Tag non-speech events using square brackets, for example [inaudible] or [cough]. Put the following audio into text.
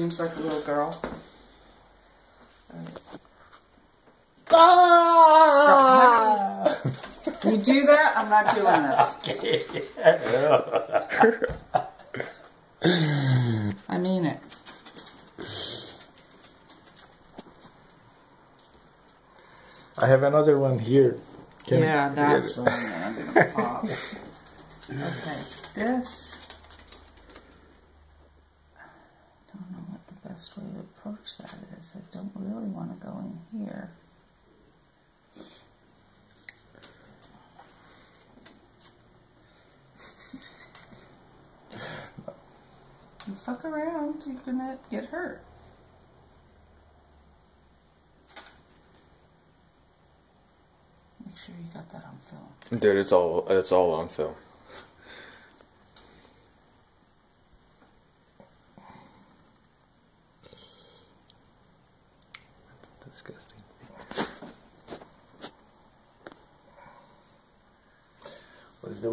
Seems like a little girl. Ah! Stop. You do that, I'm not doing this. [laughs] I mean it. I have another one here. Can yeah, I- that's the one that I'm gonna pop. Okay, this. I don't know what the best way to approach that is. I don't really want to go in here. You fuck around, you're gonna get hurt. Make sure you got that on film. Dude, it's all it's all on film. Disgusting. What is the